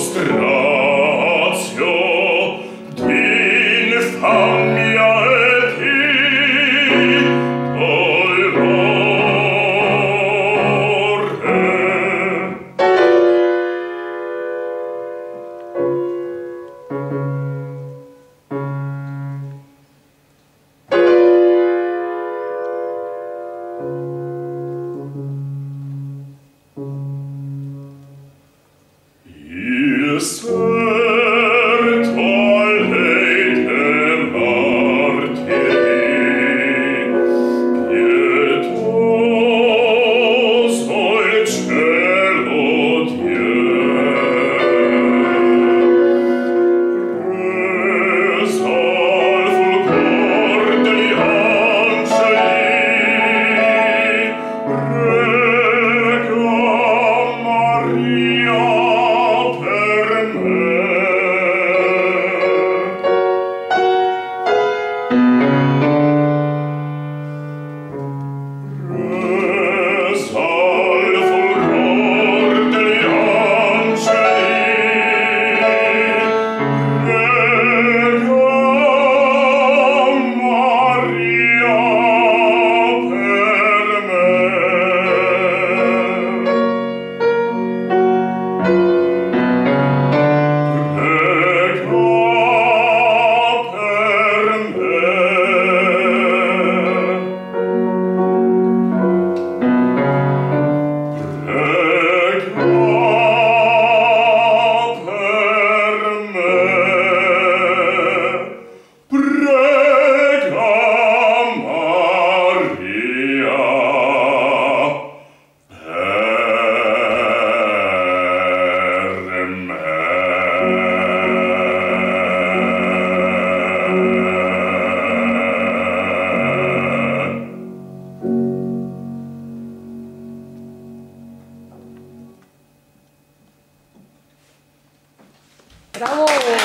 nostra Bravo!